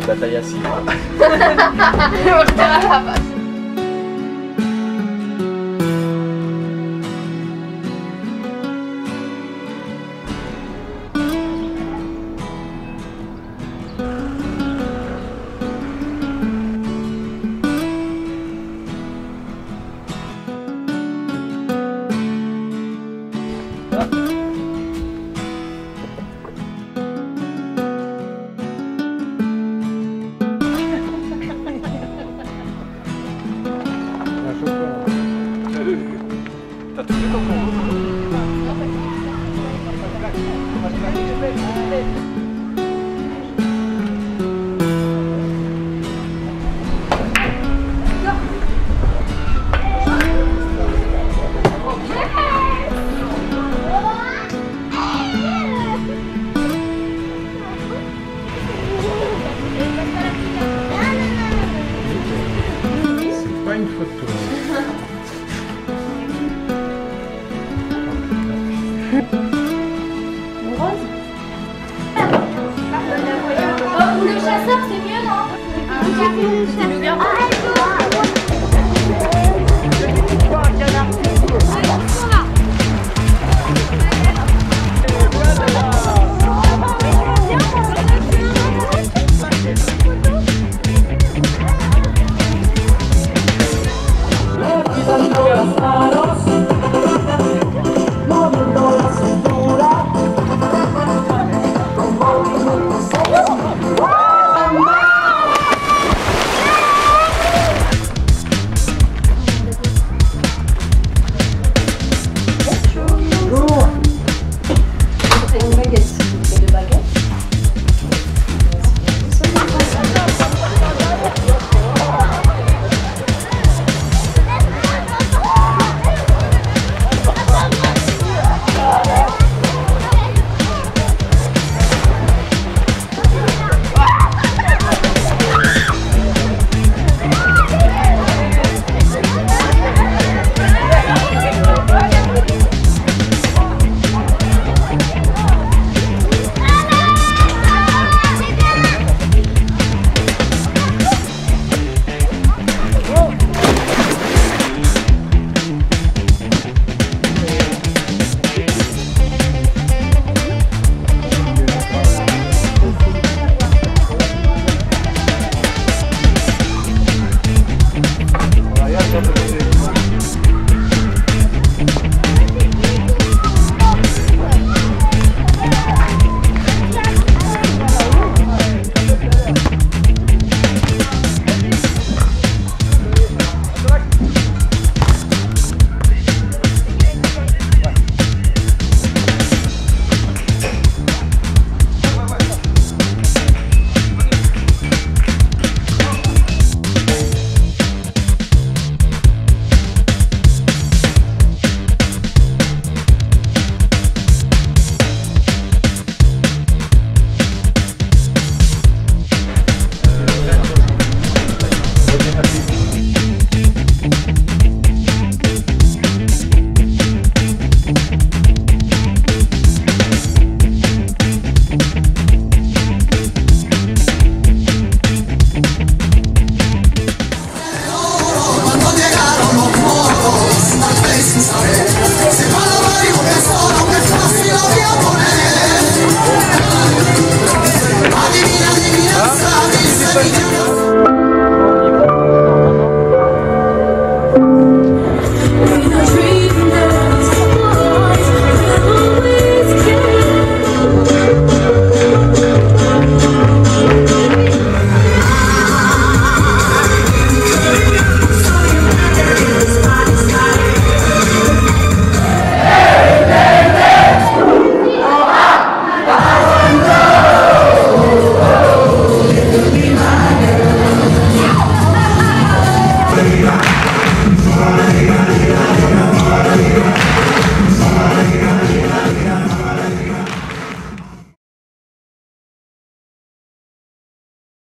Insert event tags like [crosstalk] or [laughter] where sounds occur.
[laughs] [laughs] la talla así. 谢谢你们